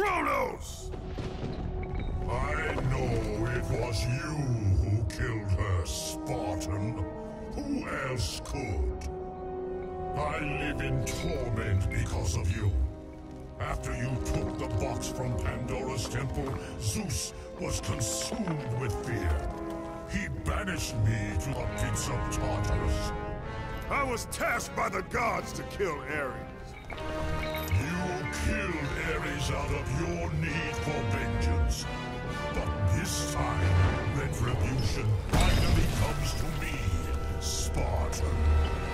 Kratos! I know it was you who killed her, Spartan. Who else could? I live in torment because of you. After you took the box from Pandora's temple, Zeus was consumed with fear. He banished me to the pits of Tartarus. I was tasked by the gods to kill Ares. Ares out of your need for vengeance. But this time, retribution finally comes to me, Spartan.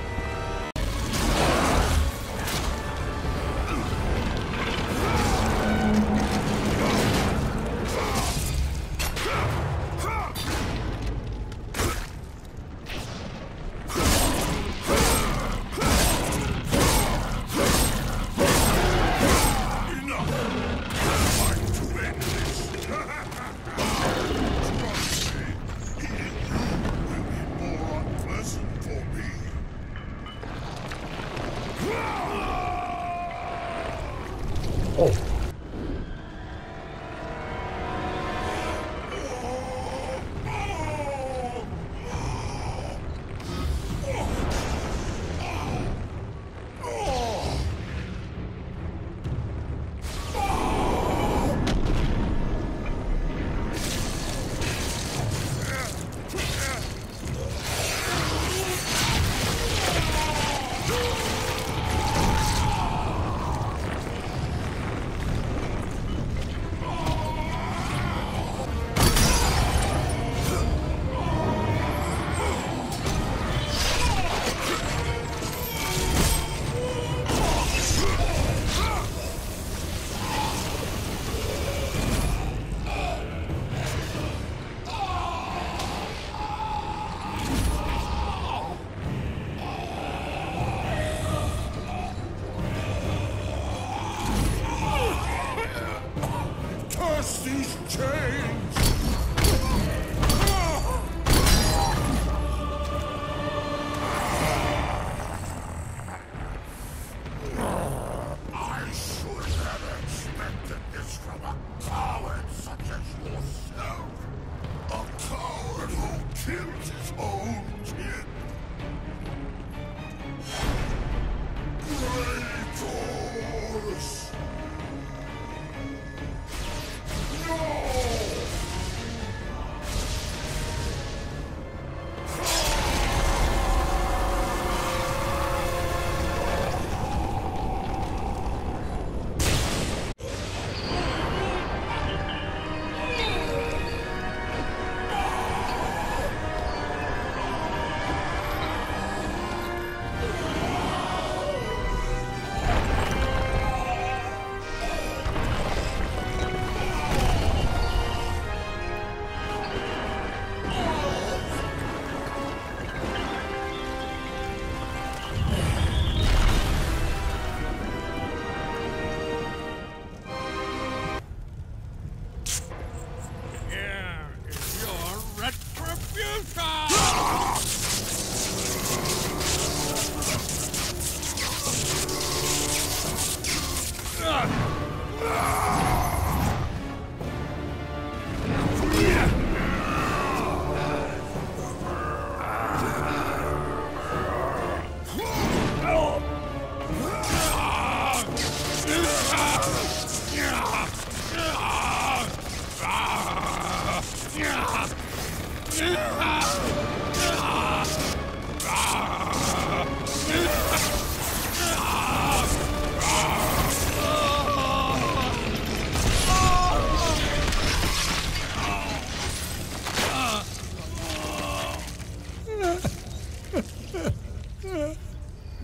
哦。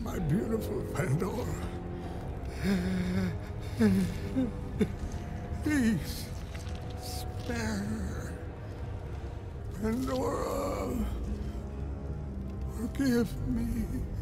My beautiful Pandora. Please, spare. Pandora, forgive me.